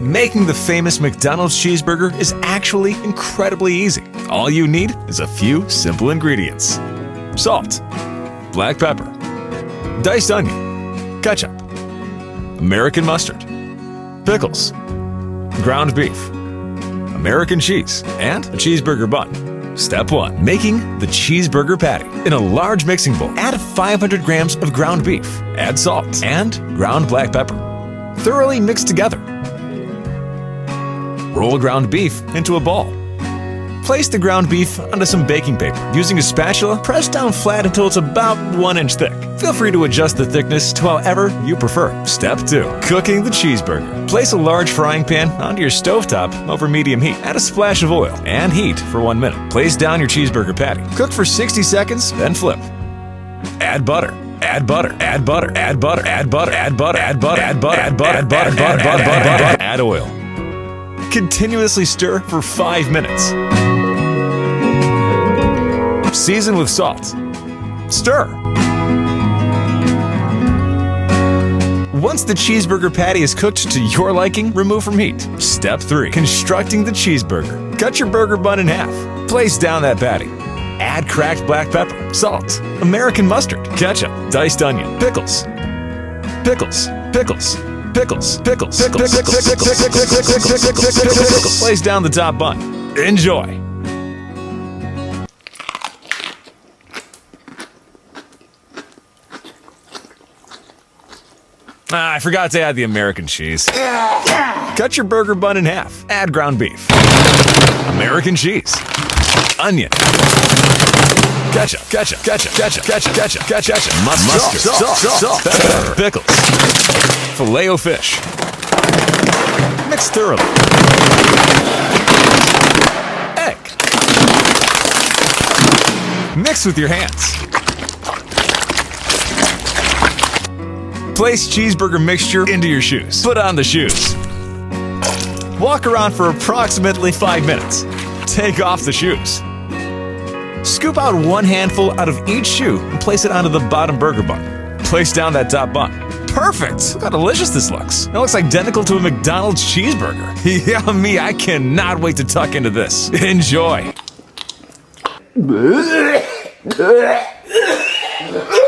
Making the famous McDonald's cheeseburger is actually incredibly easy. All you need is a few simple ingredients. Salt, black pepper, diced onion, ketchup, American mustard, pickles, ground beef, American cheese, and a cheeseburger bun. Step 1. Making the cheeseburger patty. In a large mixing bowl, add 500 grams of ground beef, add salt, and ground black pepper. Thoroughly mix together. Roll ground beef into a ball. Place the ground beef onto some baking paper. Using a spatula, press down flat until it's about 1 inch thick. Feel free to adjust the thickness to however you prefer. Step 2. Cooking the cheeseburger. Place a large frying pan onto your stovetop over medium heat. Add a splash of oil and heat for 1 minute. Place down your cheeseburger patty. Cook for 60 seconds, then flip. Add butter. Add butter, add butter, add butter, add butter, add butter, add butter, add butter, add butter, add butter, butter, butter, add oil. Continuously stir for 5 minutes. Season with salt. Stir. Once the cheeseburger patty is cooked to your liking, remove from heat. Step 3. Constructing the cheeseburger. Cut your burger bun in half. Place down that patty. Add cracked black pepper, salt, American mustard, ketchup, diced onion, pickles, pickles, pickles, pickles, pickles, pickles, pickles, pickles, pickles. Place down the top bun. Enjoy. Ah, I forgot to add the American cheese. Cut your burger bun in half. Add ground beef. American cheese. Onion. Ketchup, ketchup, ketchup, ketchup, ketchup, ketchup, ketchup, ketchup, mustard, salt, salt, salt, pepper, pickles, filet o fish. Mix thoroughly. Egg. Mix with your hands. Place cheeseburger mixture into your shoes. Put on the shoes. Walk around for approximately 5 minutes. Take off the shoes. Scoop out one handful out of each shoe and place it onto the bottom burger bun. Place down that top bun. Perfect! Look how delicious this looks. It looks identical to a McDonald's cheeseburger. yeah, me, I cannot wait to tuck into this. Enjoy!